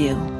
you.